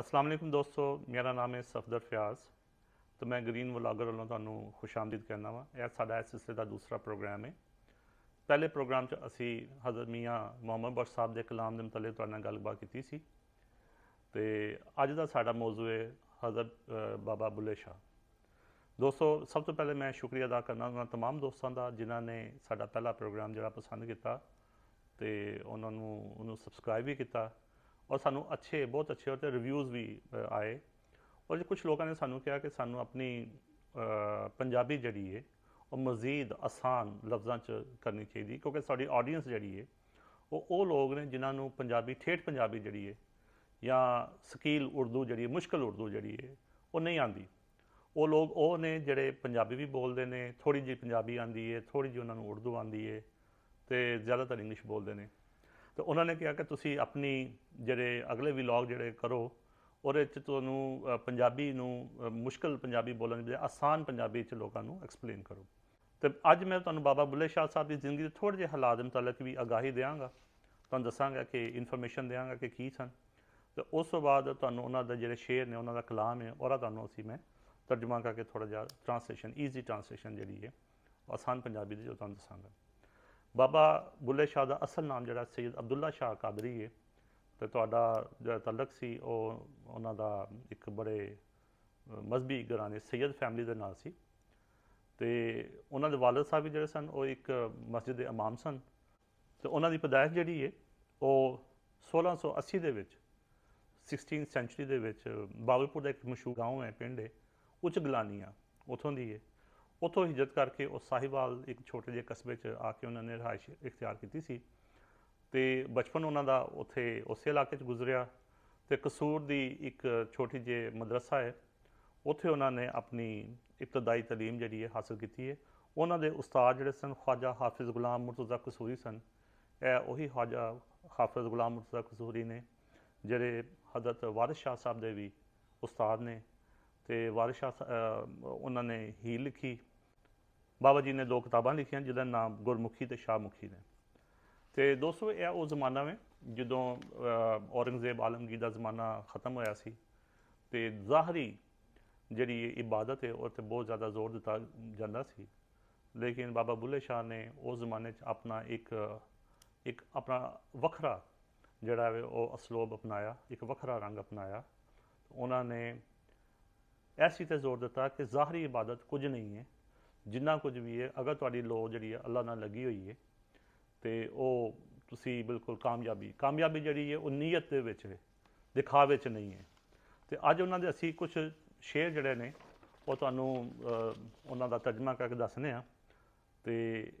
ਅਸਲਾਮ ਅਲੈਕੁਮ ਦੋਸਤੋ ਮੇਰਾ ਨਾਮ ਹੈ ਸਫਦਰ ਫਿਆਜ਼ ਤੇ ਮੈਂ ਗ੍ਰੀਨ ਵਲੌਗਰ ਵੱਲੋਂ ਤੁਹਾਨੂੰ ਖੁਸ਼ਾਮਦੀਦ ਕਹਿੰਦਾ ਵਾਂ ਇਹ ਸਾਡਾ ਇਸ ਸਿਲਸਿਲੇ ਦਾ ਦੂਸਰਾ ਪ੍ਰੋਗਰਾਮ ਹੈ ਪਹਿਲੇ ਪ੍ਰੋਗਰਾਮ 'ਚ ਅਸੀਂ ਹਜ਼ਰਤ ਮੀਆਂ ਮੁਹੰਮਦ ਬਖਸ਼ ਸਾਹਿਬ ਦੇ ਕਲਾਮ ਦੇ ਮੁਤਲਕ ਤੁਹਾਡੇ ਨਾਲ ਗੱਲਬਾਤ ਕੀਤੀ ਸੀ ਤੇ ਅੱਜ ਦਾ ਸਾਡਾ ਮੌਜੂ ਹੈ ਹਜ਼ਰਤ ਅ, ਬਾਬਾ ਬੁੱਲੇ ਸ਼ਾਹ ਦੋਸਤੋ ਸਭ ਤੋਂ ਪਹਿਲੇ ਮੈਂ ਸ਼ੁਕਰੀਆ ਅਦਾ ਕਰਨਾ ਉਹਨਾਂ तमाम ਦੋਸਤਾਂ ਦਾ ਜਿਨ੍ਹਾਂ ਨੇ ਸਾਡਾ ਪਹਿਲਾ ਪ੍ਰੋਗਰਾਮ ਜਿਹੜਾ ਪਸੰਦ ਕੀਤਾ ਤੇ ਉਹਨਾਂ ਨੂੰ ਉਹਨੂੰ ਸਬਸਕ੍ਰਾਈਬ ਵੀ ਕੀਤਾ ਔਰ ਸਾਨੂੰ ਅੱਛੇ, ਬਹੁਤ ਅੱਛੇ ਤੇ ਰਿਵਿਊਜ਼ ਵੀ ਆਏ। ਔਰ ਕੁਝ ਲੋਕਾਂ ਨੇ ਸਾਨੂੰ ਕਿਹਾ ਕਿ ਸਾਨੂੰ ਆਪਣੀ ਪੰਜਾਬੀ ਜਿਹੜੀ ਹੈ ਉਹ ਮਜ਼ੀਦ, ਆਸਾਨ ਲਫ਼ਜ਼ਾਂ 'ਚ ਕਰਨੀ ਚਾਹੀਦੀ, ਕਿਉਂਕਿ ਸਾਡੀ ਆਡੀਅנס ਜਿਹੜੀ ਹੈ ਉਹ ਉਹ ਲੋਕ ਨੇ ਜਿਨ੍ਹਾਂ ਨੂੰ ਪੰਜਾਬੀ, ਠੇਠ ਪੰਜਾਬੀ ਜਿਹੜੀ ਹੈ ਜਾਂ ਸਕੀਲ ਉਰਦੂ ਜਿਹੜੀ ਹੈ ਮੁਸ਼ਕਲ ਉਰਦੂ ਜਿਹੜੀ ਹੈ ਉਹ ਨਹੀਂ ਆਂਦੀ ਉਹ ਲੋਕ, ਉਹ ਨੇ ਜਿਹੜੇ ਪੰਜਾਬੀ ਵੀ ਬੋਲਦੇ ਨੇ ਥੋੜੀ ਜਿਹੀ ਪੰਜਾਬੀ ਆਂਦੀ ਹੈ ਥੋੜੀ ਜਿਹੀ ਉਹਨਾਂ ਨੂੰ ਉਰਦੂ ਆਂਦੀ ਹੈ ਤੇ ਜ਼ਿਆਦਾਤਰ ਇੰਗਲਿਸ਼ ਬੋਲਦੇ ਨੇ। ਤੇ ਉਹਨਾਂ ਨੇ ਕਿਹਾ ਕਿ ਤੁਸੀਂ ਆਪਣੀ ਜਿਹੜੇ ਅਗਲੇ ਵਲੌਗ ਜਿਹੜੇ ਕਰੋ, ਉਹਦੇ 'ਚ ਤੁਹਾਨੂੰ ਪੰਜਾਬੀ ਨੂੰ ਮੁਸ਼ਕਲ ਪੰਜਾਬੀ ਬੋਲਣ ਦੀ ਆਸਾਨ ਪੰਜਾਬੀ 'ਚ ਲੋਕਾਂ ਨੂੰ ਐਕਸਪਲੇਨ ਕਰੋ। ਤੇ ਅੱਜ ਮੈਂ ਤੁਹਾਨੂੰ ਬਾਬਾ ਬੁੱਲੇ ਸ਼ਾਹ ਸਾਹਿਬ ਦੀ ਜ਼ਿੰਦਗੀ ਦੇ ਥੋੜ੍ਹੇ ਜਿਹੇ ਹਾਲਾਤ ਦੇ ਮੁਤਲਕ ਵੀ ਆਗਾਹੀ ਦਿਆਂਗਾ। ਤੁਹਾਨੂੰ ਦੱਸਾਂਗਾ ਕਿ ਇਨਫੋਰਮੇਸ਼ਨ ਦਿਆਂਗਾ ਕਿ ਕੀ ਸਨ। ਤੇ ਉਸ ਤੋਂ ਬਾਅਦ ਤੁਹਾਨੂੰ ਉਹਨਾਂ ਦਾ ਜਿਹੜੇ ਸ਼ੇਰ ਨੇ, ਉਹਨਾਂ ਦਾ ਕਲਾਮ ਹੈ, ਉਹਦਾ ਤੁਹਾਨੂੰ ਅਸੀਂ ਮੈਂ ਤਰਜਮਾ ਕਰਕੇ ਥੋੜਾ ਜਿਹਾ ਟ੍ਰਾਂਸਲੇਸ਼ਨ ਈਜ਼ੀ ਟ੍ਰਾਂਸਲੇਸ਼ਨ ਜਿਹੜੀ ਹੈ ਉਹ ਆਸਾਨ ਪੰਜਾਬੀ ਦੇ ਜੋ ਤੁਹਾਨੂੰ ਦੱਸਾਂਗਾ। ਬਾਬਾ ਬੁੱਲੇ ਸ਼ਾਹ ਦਾ ਅਸਲ ਨਾਮ ਜਿਹੜਾ ਸੈਯਦ ਅਬਦੁੱਲਾ ਸ਼ਾਹ ਕਾਦਰੀ ਹੈ ਤੇ ਤੁਹਾਡਾ ਜਿਹੜਾ ਤਲਕ ਸੀ ਉਹ ਉਹਨਾਂ ਦਾ ਇੱਕ ਬੜੇ ਅ, ਮਜ਼ਹਬੀ ਘਰਾਣੇ ਸੈਯਦ ਫੈਮਿਲੀ ਦੇ ਨਾਲ ਸੀ ਤੇ ਉਹਨਾਂ ਦੇ ਵਾਲਦ ਸਾਹਿਬ ਵੀ ਜਿਹੜੇ ਸਨ ਉਹ ਇੱਕ ਮਸਜਿਦ ਦੇ ਇਮਾਮ ਸਨ ਤੇ ਉਹਨਾਂ ਦੀ ਪਦਾਇਸ਼ ਜਿਹੜੀ ਹੈ ਉਹ 1680 ਦੇ ਵਿੱਚ 16th ਸੈਂਚੁਰੀ ਦੇ ਵਿੱਚ ਬਾਬਲਪੁਰ ਦਾ ਇੱਕ ਮਸ਼ਹੂਰ گاؤں ਹੈ ਪਿੰਡ ਹੈ ਉੱਚ ਗਲਾਨੀਆਂ ਉਥੋਂ ਦੀ ਹੈ ਉਥੋਂ ਹਿਜਰਤ ਕਰਕੇ ਉਹ ਸਾഹിਵਾਲ ਇੱਕ ਛੋਟੇ ਜਿਹੇ ਕਸਬੇ 'ਚ ਆ ਕੇ ਉਹਨਾਂ ਨੇ ਰਿਹਾਇਸ਼ ਇਖਤਿਆਰ ਕੀਤੀ ਸੀ। ਤੇ ਬਚਪਨ ਉਹਨਾਂ ਦਾ ਉੱਥੇ ਉਸੇ ਇਲਾਕੇ 'ਚ ਗੁਜ਼ਰਿਆ ਤੇ ਕਸੂਰ ਦੀ ਇੱਕ ਛੋਟੀ ਜਿਹੀ ਮਦਰਸਾ ਹੈ। ਉੱਥੇ ਉਹਨਾਂ ਨੇ ਆਪਣੀ ਇਬਤਦਾਈ ਤਾਲੀਮ ਜਿਹੜੀ ਹੈ ਹਾਸਲ ਕੀਤੀ ਹੈ। ਉਹਨਾਂ ਦੇ ਉਸਤਾਦ ਜਿਹੜੇ ਸਨ, ਖਵਾਜਾ ਹਾਫਿਜ਼ ਗੁਲਾਮ ਮੁਰਤਜ਼ਾ ਕਸੂਰੀ ਸਨ। ਇਹ ਉਹੀ ਖਵਾਜਾ ਹਾਫਿਜ਼ ਗੁਲਾਮ ਮੁਰਤਜ਼ਾ ਕਸੂਰੀ ਨੇ ਜਿਹੜੇ ਹਜ਼ਰਤ ਵਾਰਿਸ ਸ਼ਾਹ ਸਾਹਿਬ ਦੇ ਵੀ ਉਸਤਾਦ ਨੇ। ਤੇ ਵਾਰਿਸ ਸ਼ਾਹ ਉਹਨਾਂ ਨੇ ਹੀ ਲਿਖੀ। ਬਾਬਾ ਜੀ ਨੇ ਦੋ ਕਿਤਾਬਾਂ ਲਿਖੀਆਂ, ਜਿਹਦਾ ਨਾਮ ਗੁਰਮੁਖੀ ਤੇ ਸ਼ਾਹਮੁਖੀ ਨੇ। ਤੇ ਦੋਸਤੋ, ਇਹ ਉਹ ਜ਼ਮਾਨਾ ਹੈ ਜਦੋਂ ਔਰੰਗਜ਼ੇਬ ਆਲਮਗੀਰ ਦਾ ਜ਼ਮਾਨਾ ਖਤਮ ਹੋਇਆ ਸੀ, ਤੇ ਜ਼ਾਹਰੀ ਜਿਹੜੀ ਇਬਾਦਤ ਹੈ, ਉਹ ਤੇ ਬਹੁਤ ਜ਼ਿਆਦਾ ਜ਼ੋਰ ਦਿੱਤਾ ਜਾਂਦਾ ਸੀ। ਲੇਕਿਨ ਬਾਬਾ ਬੁੱਲੇ ਸ਼ਾਹ ਨੇ ਉਸ ਜ਼ਮਾਨੇ 'ਚ ਆਪਣਾ ਇੱਕ ਇੱਕ ਆਪਣਾ ਵੱਖਰਾ ਜਿਹੜਾ ਹੈ ਉਹ ਅਸਲੋਬ ਅਪਣਾਇਆ, ਇੱਕ ਵੱਖਰਾ ਰੰਗ ਅਪਣਾਇਆ। ਉਹਨਾਂ ਨੇ ਐਸੀ ਤੇ ਜ਼ੋਰ ਦਿੱਤਾ ਕਿ ਜ਼ਾਹਰੀ ਇਬਾਦਤ ਕੁਝ ਨਹੀਂ ਹੈ। ਜਿੰਨਾ ਕੁਝ ਵੀ ਹੈ, ਅਗਰ ਤੁਹਾਡੀ ਲੋ ਜਿਹੜੀ ਹੈ ਅੱਲਾ ਨਾਲ ਲੱਗੀ ਹੋਈ ਹੈ, ਤੇ ਉਹ ਤੁਸੀਂ ਬਿਲਕੁਲ ਕਾਮਯਾਬੀ ਕਾਮਯਾਬੀ ਜਿਹੜੀ ਹੈ, ਉਹ ਨੀਅਤ ਦੇ ਵਿੱਚ ਹੈ ਦਿਖਾਵੇ 'ਚ ਨਹੀਂ ਹੈ। ਤੇ ਅੱਜ ਉਹਨਾਂ ਦੇ ਅਸੀਂ ਕੁਝ ਸ਼ੇਅਰ ਜਿਹੜੇ ਨੇ, ਉਹ ਤੁਹਾਨੂੰ ਉਹਨਾਂ ਦਾ ਤਰਜਮਾ ਕਰਕੇ ਦੱਸਨੇ ਆ। ਤੇ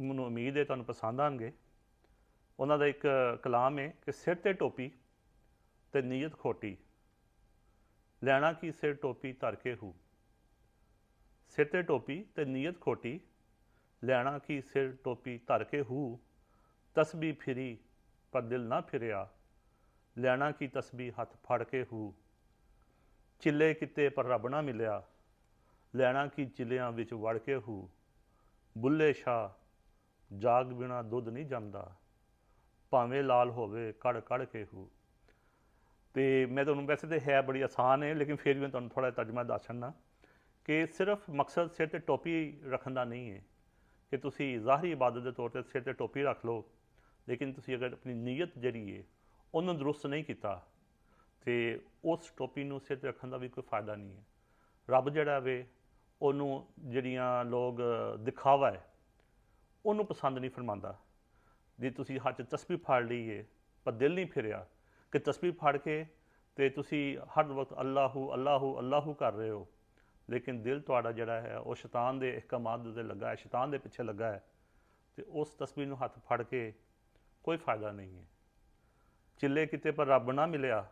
ਮੈਨੂੰ ਉਮੀਦ ਹੈ ਤੁਹਾਨੂੰ ਪਸੰਦ ਆਣਗੇ। ਉਹਨਾਂ ਦਾ ਇੱਕ ਕਲਾਮ ਹੈ ਕਿ ਸਿਰ ਤੇ ਟੋਪੀ ਤੇ ਨੀਅਤ ਖੋਟੀ। ਲੈਣਾ ਕੀ ਸਿਰ ਟੋਪੀ, ਧਰ ਕੇ ਹੂ। ਸਿਰ ਤੇ ਟੋਪੀ ਤੇ ਨੀਅਤ ਖੋਟੀ, ਲੈਣਾ ਕੀ ਸਿਰ ਟੋਪੀ ਧਰ ਕੇ ਹੂ ਤਸਬੀਹ ਫਿਰੀ ਪਰ ਦਿਲ ਨਾ ਫਿਰਿਆ, ਲੈਣਾ ਕੀ ਤਸਬੀਹ ਹੱਥ ਫੜ ਕੇ ਹੂ। ਚਿੱਲੇ ਕਿਤੇ ਪਰ ਰੱਬ ਨਾ ਮਿਲਿਆ, ਲੈਣਾ ਕੀ ਚਿੱਲਿਆਂ ਵਿੱਚ ਵੜ ਕੇ ਹੂ। ਬੁੱਲੇ ਸ਼ਾਹ, ਜਾਗ ਬਿਨਾ ਦੁੱਧ ਨਹੀਂ ਜੰਮਦਾ, ਭਾਵੇਂ ਲਾਲ ਹੋਵੇ ਕੜ ਕੜ ਕੇ ਹੂ। ਤੇ ਮੈਂ ਤੁਹਾਨੂੰ ਵੈਸੇ ਤੇ ਹੈ ਬੜੀ ਆਸਾਨ ਹੈ ਲੇਕਿਨ ਫਿਰ ਵੀ ਮੈਂ ਤੁਹਾਨੂੰ ਥੋੜਾ ਤਰਜਮਾ ਦੱਸ ਛੱਡਣਾ ਕਿ ਸਿਰਫ ਮਕਸਦ ਸਿਰ ਤੇ ਟੋਪੀ ਰੱਖਣ ਦਾ ਨਹੀਂ ਹੈ। ਕਿ ਤੁਸੀਂ ਜ਼ਾਹਰੀ ਇਬਾਦਤ ਦੇ ਤੌਰ ਤੇ ਸਿਰ ਤੇ ਟੋਪੀ ਰੱਖ ਲਓ, ਲੇਕਿਨ ਤੁਸੀਂ ਅਗਰ ਆਪਣੀ ਨੀਅਤ ਜਿਹੜੀ ਹੈ, ਉਹਨੂੰ ਦਰੁਸਤ ਨਹੀਂ ਕੀਤਾ, ਤੇ ਉਸ ਟੋਪੀ ਨੂੰ ਸਿਰ ਤੇ ਰੱਖਣ ਦਾ ਵੀ ਕੋਈ ਫਾਇਦਾ ਨਹੀਂ ਹੈ। ਰੱਬ ਜਿਹੜਾ ਵੇ, ਉਹਨੂੰ ਜਿਹੜੀਆਂ ਲੋਕ ਦਿਖਾਵਾ ਹੈ, ਉਹਨੂੰ ਪਸੰਦ ਨਹੀਂ ਫਰਮਾਉਂਦਾ। ਜੇ ਤੁਸੀਂ ਹੱਥ 'ਚ ਤਸਬੀਹ ਫੜ ਲਈ ਹੈ, ਪਰ ਦਿਲ ਨਹੀਂ ਫਿਰਿਆ, ਕਿ ਤਸਬੀਹ ਫੜ ਕੇ ਤੇ ਤੁਸੀਂ ਹਰ ਵਕਤ ਅੱਲਾਹੂ ਅੱਲਾਹੂ ਅੱਲਾਹੂ ਕਰ ਰਹੇ ਹੋ ਲੇਕਿਨ ਦਿਲ ਤੁਹਾਡਾ ਜਿਹੜਾ ਹੈ, ਉਹ ਸ਼ੈਤਾਨ ਦੇ ਅਹਿਕਾਮਾਤ ਦੇ ਉੱਤੇ ਲੱਗਾ ਹੈ, ਸ਼ੈਤਾਨ ਦੇ ਪਿੱਛੇ ਲੱਗਾ ਹੈ ਤੇ ਉਸ ਤਸਵੀਰ ਨੂੰ ਹੱਥ ਫੜ ਕੇ ਕੋਈ ਫਾਇਦਾ ਨਹੀਂ ਹੈ। ਚਿੱਲੇ ਕਿਤੇ ਪਰ ਰੱਬ ਨਾ ਮਿਲਿਆ,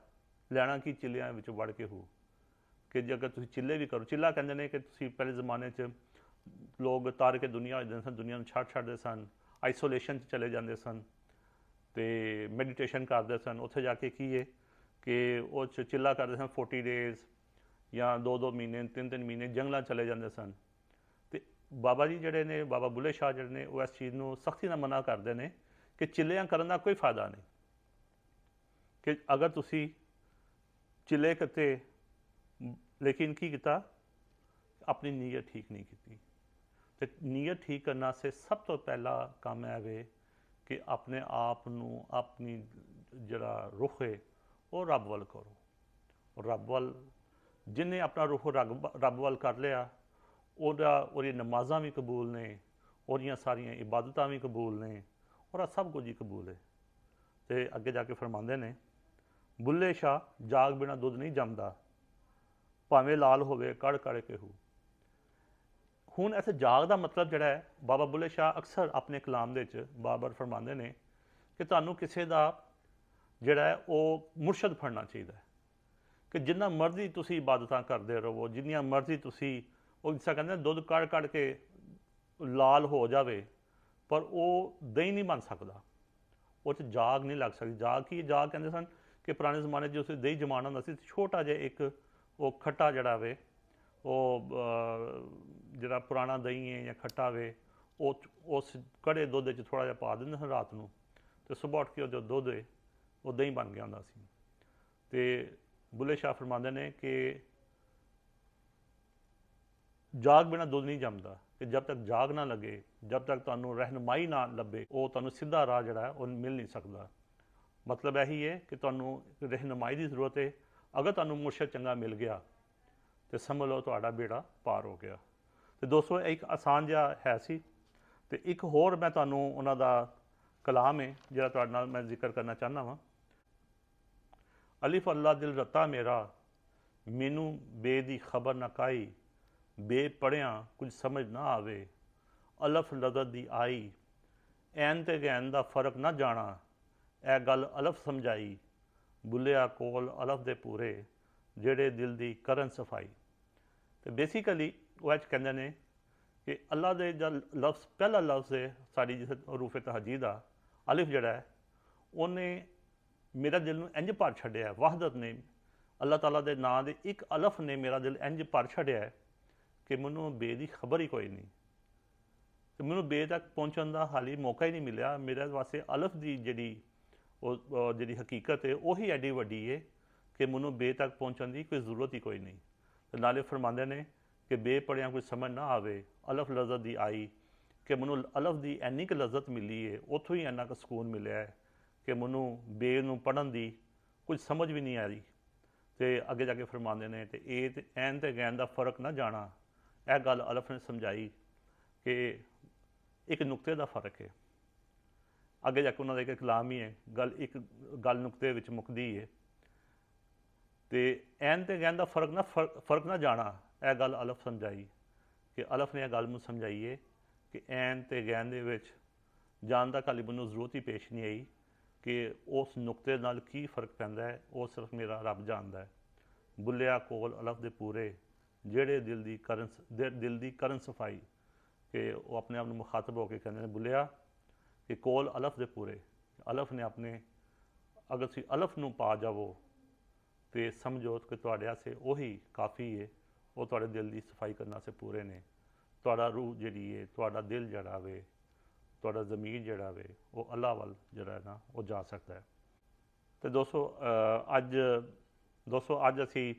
ਲੈਣਾ ਕੀ ਚਿੱਲਿਆਂ ਵਿੱਚ ਵੜ ਕੇ ਹੋ ਕਿ ਜੇ ਅਗਰ ਤੁਸੀਂ ਚਿੱਲੇ ਵੀ ਕਰੋ, ਚਿੱਲਾ ਕਹਿੰਦੇ ਨੇ ਕਿ ਤੁਸੀਂ ਪਹਿਲੇ ਜ਼ਮਾਨੇ 'ਚ ਲੋਕ ਤਾਰ ਕੇ ਦੁਨੀਆ ਹੋ ਜਾਂਦੇ ਸਨ, ਦੁਨੀਆ ਨੂੰ ਛੱਡ ਛੱਡਦੇ ਸਨ ਆਈਸੋਲੇਸ਼ਨ 'ਚ ਚਲੇ ਜਾਂਦੇ ਸਨ ਤੇ ਮੈਡੀਟੇਸ਼ਨ ਕਰਦੇ ਸਨ। ਉੱਥੇ ਜਾ ਕੇ ਕੀ ਹੈ ਕਿ ਉਹ 'ਚ ਚਿੱਲਾ ਕਰਦੇ ਸਨ 40 ਡੇਜ਼ ਜਾਂ 2-2 ਮਹੀਨੇ 3-3 ਮਹੀਨੇ ਜੰਗਲਾਂ ਚਲੇ ਜਾਂਦੇ ਸਨ। ਤੇ ਬਾਬਾ ਜੀ ਜਿਹੜੇ ਨੇ, ਬਾਬਾ ਬੁੱਲੇ ਸ਼ਾਹ ਜਿਹੜੇ ਨੇ, ਉਹ ਇਸ ਚੀਜ਼ ਨੂੰ ਸਖਤੀ ਨਾਲ ਮਨਾ ਕਰਦੇ ਨੇ ਕਿ ਚਿੱਲਿਆਂ ਕਰਨ ਦਾ ਕੋਈ ਫਾਇਦਾ ਨਹੀਂ। ਕਿ ਅਗਰ ਤੁਸੀਂ ਚਿੱਲੇ ਕਿਤੇ, ਲੇਕਿਨ ਕੀ ਕੀਤਾ? ਆਪਣੀ ਨੀਅਤ ਠੀਕ ਨਹੀਂ ਕੀਤੀ। ਤੇ ਨੀਅਤ ਠੀਕ ਕਰਨ ਵਾਸਤੇ ਸਭ ਤੋਂ ਪਹਿਲਾ ਕੰਮ ਹੈ ਵੇ ਕਿ ਆਪਣੇ ਆਪ ਨੂੰ ਆਪਣੀ ਜਿਹੜਾ ਰੁਖ ਹੈ ਉਹ ਰੱਬ ਵੱਲ ਕਰੋ। ਰੱਬ ਵੱਲ ਜਿਨੇ ਆਪਣਾ ਰੁਖ ਰੱਬ ਰੱਬ ਵੱਲ ਕਰ ਲਿਆ, ਉਹਦਾ ਉਹਦੀ ਨਮਾਜ਼ਾਂ ਵੀ ਕਬੂਲ ਨੇ, ਉਹਦੀਆਂ ਸਾਰੀਆਂ ਇਬਾਦਤਾਂ ਵੀ ਕਬੂਲ ਨੇ ਔਰ ਸਭ ਕੁਝ ਹੀ ਕਬੂਲ ਹੈ। ਤੇ ਅੱਗੇ ਜਾ ਕੇ ਫਰਮਾਉਂਦੇ ਨੇ, ਬੁੱਲੇ ਸ਼ਾ ਜਾਗ ਬਿਨਾ ਦੁੱਧ ਨਹੀਂ ਜੰਮਦਾ, ਭਾਵੇਂ ਲਾਲ ਹੋਵੇ, ਕੜ ਕੜ ਕੇ ਹੂ। ਹੁਣ ਐਸੇ ਜਾਗ ਦਾ ਮਤਲਬ ਜਿਹੜਾ ਹੈ, ਬਾਬਾ ਬੁੱਲੇ ਸ਼ਾਹ ਅਕਸਰ ਆਪਣੇ ਕਲਾਮ ਦੇ ਵਿੱਚ ਬਾਬਰ ਫਰਮਾਉਂਦੇ ਨੇ ਕਿ ਤੁਹਾਨੂੰ ਕਿਸੇ ਦਾ ਜਿਹੜਾ ਹੈ, ਉਹ ਮੁਰਸ਼ਦ ਫੜਨਾ ਚਾਹੀਦਾ ਹੈ। ਕਿ ਜਿੰਨਾ ਮਰਜ਼ੀ ਤੁਸੀਂ ਇਬਾਦਤਾਂ ਕਰਦੇ ਰਹੋ, ਜਿੰਨੀਆਂ ਮਰਜ਼ੀ ਤੁਸੀਂ, ਉਹ ਜਿਸ ਕਹਿੰਦੇ ਦੁੱਧ ਕੜ ਕੜ ਕੇ ਲਾਲ ਹੋ ਜਾਵੇ, ਪਰ ਉਹ ਦਹੀਂ ਨਹੀਂ ਬਣ ਸਕਦਾ। ਉਹ 'ਚ ਜਾਗ ਨਹੀਂ ਲੱਗ ਸਕਦੀ। ਜਾਗ ਕੀ, ਜਾਗ ਕਹਿੰਦੇ ਸਨ ਕਿ ਪੁਰਾਣੇ ਜ਼ਮਾਨੇ 'ਚ ਉਸ ਦਹੀਂ ਜਮਾਨਾ ਹੁੰਦਾ ਸੀ, ਛੋਟਾ ਜਿਹਾ ਇੱਕ, ਉਹ ਖੱਟਾ ਜਿਹੜਾ ਵੇ, ਉਹ ਜਿਹੜਾ ਪੁਰਾਣਾ ਦਹੀਂ ਹੈ ਜਾਂ ਖੱਟਾ ਵੇ, ਉਹ ਉਸ ਕੜੇ ਦੁੱਧ 'ਚ ਥੋੜਾ ਜਿਹਾ ਪਾ ਦਿੰਦੇ ਸਨ ਰਾਤ ਨੂੰ। ਤੇ ਸਵੇਰ ਉੱਠ ਕੇ ਉਹ ਜੋ ਦੁੱਧ ਹੈ ਉਹ ਦਹੀਂ ਬਣ ਗਿਆ ਹੁੰਦਾ ਸੀ। ਤੇ ਬੁੱਲੇ ਸ਼ਾਹ ਫਰਮਾਉਂਦੇ ਨੇ ਕਿ ਜਾਗ ਬਿਨਾ ਦੁੱਧ ਨਹੀਂ ਜੰਮਦਾ, ਕਿ ਜਦ ਤੱਕ ਜਾਗ ਨਾ ਲੱਗੇ, ਜਦ ਤੱਕ ਤੁਹਾਨੂੰ ਰਹਿਨਮਾਈ ਨਾ ਲੱਭੇ, ਉਹ ਤੁਹਾਨੂੰ ਸਿੱਧਾ ਰਾਹ ਜਿਹੜਾ ਹੈ, ਉਹ ਮਿਲ ਨਹੀਂ ਸਕਦਾ। ਮਤਲਬ ਇਹੀ ਹੈ ਕਿ ਤੁਹਾਨੂੰ ਇੱਕ ਰਹਿਨਮਾਈ ਦੀ ਜ਼ਰੂਰਤ ਹੈ। ਅਗਰ ਤੁਹਾਨੂੰ ਮੁਰਸ਼ਦ ਚੰਗਾ ਮਿਲ ਗਿਆ, ਤੇ ਸਮਝ ਲਓ, ਤੁਹਾਡਾ ਬੇੜਾ ਪਾਰ ਹੋ ਗਿਆ। ਤੇ ਦੋਸਤੋ, ਇਹ ਇੱਕ ਆਸਾਨ ਜਿਹਾ ਹੈ ਸੀ। ਤੇ ਇੱਕ ਹੋਰ ਮੈਂ ਤੁਹਾਨੂੰ ਉਹਨਾਂ ਦਾ ਕਲਾਮ ਹੈ, ਜਿਹੜਾ ਤੁਹਾਡੇ ਨਾਲ ਮੈਂ ਜ਼ਿਕਰ ਕਰਨਾ ਚਾਹੁੰਦਾ ਵਾਂ। ਅਲਿਫ ਅੱਲਾ ਦਿਲ ਰਤਾ ਮੇਰਾ, ਮੈਨੂੰ ਬੇ ਦੀ ਖਬਰ ਨਾ ਕਾਈ, ਬੇ ਪੜਿਆ ਕੁਝ ਸਮਝ ਨਾ ਆਵੇ। ਅਲਫ ਲਦਤ ਦੀ ਆਈ, ਐਨ ਤੇ ਗੈਨ ਦਾ ਫ਼ਰਕ ਨਾ ਜਾਣਾ। ਇਹ ਗੱਲ ਅਲਫ ਸਮਝਾਈ, ਬੁੱਲਿਆ ਕੋਲ ਅਲਫ ਦੇ ਪੂਰੇ, ਜਿਹੜੇ ਦਿਲ ਦੀ ਕਰਨ ਸਫ਼ਾਈ। ਤੇ ਬੇਸਿਕਲੀ ਉਹ ਅੱਜ ਕਹਿੰਦੇ ਨੇ ਕਿ ਅੱਲਾ ਦੇ ਜਦ ਲਫ਼ਜ਼, ਪਹਿਲਾ ਲਫ਼ਜ਼ ਹੈ ਸਾਡੀ ਜਿਸ ਰੂਫ ਤਹਜੀ ਆ, ਅਲਿਫ ਜਿਹੜਾ ਹੈ, ਉਹਨੇ ਮੇਰਾ ਦਿਲ ਨੂੰ ਇੰਜ ਭਰ ਛੱਡਿਆ ਵਾਹਦਤ ਨੇ ਅੱਲਾਹ ਤਾਲਾ ਦੇ ਨਾਂ ਦੇ ਇੱਕ ਅਲਫ ਨੇ ਮੇਰਾ ਦਿਲ ਇੰਜ ਭਰ ਛੱਡਿਆ ਕਿ ਮੈਨੂੰ ਬੇ ਦੀ ਖਬਰ ਹੀ ਕੋਈ ਨਹੀਂ। ਤੇ ਮੈਨੂੰ ਬੇ ਤੱਕ ਪਹੁੰਚਣ ਦਾ ਹਾਲੀ ਮੌਕਾ ਹੀ ਨਹੀਂ ਮਿਲਿਆ। ਮੇਰੇ ਵਾਸਤੇ ਅਲਫ ਦੀ ਜਿਹੜੀ ਉਹ ਜਿਹੜੀ ਹਕੀਕਤ ਹੈ, ਉਹੀ ਐਡੀ ਵੱਡੀ ਹੈ ਕਿ ਮੈਨੂੰ ਬੇ ਤੱਕ ਪਹੁੰਚਣ ਦੀ ਕੋਈ ਜ਼ਰੂਰਤ ਹੀ ਕੋਈ ਨਹੀਂ। ਤੇ ਨਾਲੇ ਫਰਮਾਉਂਦੇ ਨੇ ਕਿ ਬੇ ਪੜਿਆਂ ਕੋਈ ਸਮਝ ਨਾ ਆਵੇ, ਅਲਫ ਲਜ਼ਤ ਦੀ ਆਈ ਕਿ ਮੈਨੂੰ ਅਲਫ ਦੀ ਇੰਨੀ ਕੁ ਲਜ਼ਤ ਮਿਲੀ ਹੈ, ਉੱਥੋਂ ਹੀ ਇੰਨਾ ਕੁ ਸਕੂਨ ਮਿਲਿਆ ਹੈ ਕਿ ਮੈਨੂੰ ਬੇ ਨੂੰ ਪੜਨ ਦੀ ਕੁਝ ਸਮਝ ਵੀ ਨਹੀਂ ਆ ਰਹੀ। ਤੇ ਅੱਗੇ ਜਾ ਕੇ ਫਰਮਾਉਂਦੇ ਨੇ ਤੇ ਇਹ ਤੇ ਐਨ ਤੇ ਗੈਨ ਦਾ ਫ਼ਰਕ ਨਾ ਜਾਣਾ। ਇਹ ਗੱਲ ਅਲਫ ਨੇ ਸਮਝਾਈ ਕਿ ਇੱਕ ਨੁਕਤੇ ਦਾ ਫ਼ਰਕ ਹੈ। ਅੱਗੇ ਜਾ ਕੇ ਉਹਨਾਂ ਦਾ ਇੱਕ ਕਲਾਮ ਹੀ ਹੈ, ਗੱਲ ਇੱਕ ਗੱਲ ਨੁਕਤੇ ਵਿੱਚ ਮੁੱਕਦੀ ਹੈ। ਤੇ ਐਨ ਤੇ ਗੈਨ ਦਾ ਫ਼ਰਕ ਨਾ ਫਰ- ਫ਼ਰਕ ਨਾ ਜਾਣਾ, ਇਹ ਗੱਲ ਅਲਫ ਸਮਝਾਈ ਕਿ ਅਲਫ ਨੇ ਇਹ ਗੱਲ ਨੂੰ ਸਮਝਾਈ ਹੈ ਕਿ ਐਨ ਤੇ ਗੈਨ ਦੇ ਵਿੱਚ ਜਾਣ ਦਾ ਖਾਲੀ ਮੈਨੂੰ ਜ਼ਰੂਰਤ ਹੀ ਪੇਸ਼ ਨਹੀਂ ਆਈ। ਕਿ ਉਸ ਨੁਕਤੇ ਨਾਲ ਕੀ ਫ਼ਰਕ ਪੈਂਦਾ ਹੈ, ਉਹ ਸਿਰਫ ਮੇਰਾ ਰੱਬ ਜਾਣਦਾ ਹੈ। ਬੁੱਲਿਆ ਕੋਲ ਅਲਫ ਦੇ ਪੂਰੇ, ਜਿਹੜੇ ਦਿਲ ਦੀ ਕਰਨ ਦੇ- ਦਿਲ ਦੀ ਕਰਨ ਸਫ਼ਾਈ, ਕਿ ਉਹ ਆਪਣੇ ਆਪ ਨੂੰ ਮੁਖਾਤਬ ਹੋ ਕੇ ਕਹਿੰਦੇ ਨੇ ਬੁੱਲਿਆ ਕਿ ਕੋਲ ਅਲਫ ਦੇ ਪੂਰੇ। ਅਲਫ ਨੇ ਆਪਣੇ, ਅਗਰ ਤੁਸੀਂ ਅਲਫ ਨੂੰ ਪਾ ਜਾਵੋ, ਤੇ ਸਮਝੋ ਕਿ ਤੁਹਾਡੇ ਆਸੇ ਉਹੀ ਕਾਫੀ ਹੈ ਉਹ ਤੁਹਾਡੇ ਦਿਲ ਦੀ ਸਫ਼ਾਈ ਕਰਨ ਵਾਸਤੇ ਪੂਰੇ ਨੇ। ਤੁਹਾਡਾ ਰੂਹ ਜਿਹੜੀ ਹੈ ਤੁਹਾਡਾ ਦਿਲ ਜਿਹੜਾ ਵੇ ਤੁਹਾਡਾ ਜ਼ਮੀਰ ਜਿਹੜਾ ਵੇ ਉਹ ਅੱਲਾ ਵੱਲ ਜਿਹੜਾ ਹੈ ਨਾ ਉਹ ਜਾ ਸਕਦਾ ਹੈ ਤੇ ਦੋਸਤੋ ਅ, ਅੱਜ ਦੋਸਤੋ ਅੱਜ ਅਸੀਂ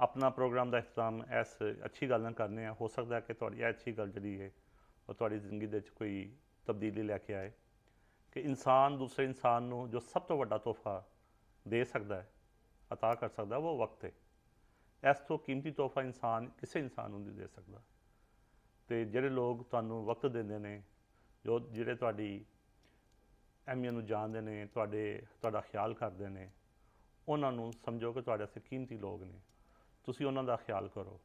ਆਪਣਾ ਪ੍ਰੋਗਰਾਮ ਦਾ ਇਖਤਤਾਮ ਇਸ ਅੱਛੀ ਗੱਲ ਨਾਲ ਕਰਨੇ ਆ ਹੋ ਸਕਦਾ ਹੈ ਕਿ ਤੁਹਾਡੀ ਇਹ ਅੱਛੀ ਗੱਲ ਜਿਹੜੀ ਹੈ ਉਹ ਤੁਹਾਡੀ ਜ਼ਿੰਦਗੀ ਦੇ ਵਿੱਚ ਕੋਈ ਤਬਦੀਲੀ ਲੈ ਕੇ ਆਏ ਕਿ ਇਨਸਾਨ ਦੂਸਰੇ ਇਨਸਾਨ ਨੂੰ ਜੋ ਸਭ ਤੋਂ ਵੱਡਾ ਤੋਹਫਾ ਦੇ ਸਕਦਾ ਹੈ عطا ਕਰ ਸਕਦਾ ਹੈ, ਉਹ ਵਕਤ ਹੈ ਇਸ ਤੋਂ ਕੀਮਤੀ ਤੋਹਫਾ ਇਨਸਾਨ ਕਿਸੇ ਇਨਸਾਨ ਨੂੰ ਨਹੀਂ ਦੇ ਸਕਦਾ ਤੇ ਜਿਹੜੇ ਲੋਕ ਤੁਹਾਨੂੰ ਵਕਤ ਦਿੰਦੇ ਨੇ ਜੋ ਜਿਹੜੇ ਤੁਹਾਡੀ ਅਹਿਮੀਅਤ ਨੂੰ ਜਾਣਦੇ ਨੇ, ਤੁਹਾਡੇ, ਤੁਹਾਡਾ ਖਿਆਲ ਕਰਦੇ ਨੇ, ਉਹਨਾਂ ਨੂੰ ਸਮਝੋ ਕਿ ਤੁਹਾਡੇ ਵਾਸਤੇ ਕੀਮਤੀ ਲੋਕ ਨੇ। ਤੁਸੀਂ ਉਹਨਾਂ ਦਾ ਖਿਆਲ ਕਰੋ।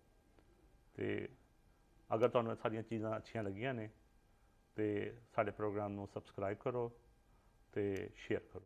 ਤੇ ਅਗਰ ਤੁਹਾਨੂੰ ਇਹ ਸਾਰੀਆਂ ਚੀਜ਼ਾਂ ਅੱਛੀਆਂ ਲੱਗੀਆਂ ਨੇ, ਤੇ ਸਾਡੇ ਪ੍ਰੋਗਰਾਮ ਨੂੰ ਸਬਸਕ੍ਰਾਈਬ ਕਰੋ ਤੇ ਸ਼ੇਅਰ ਕਰੋ।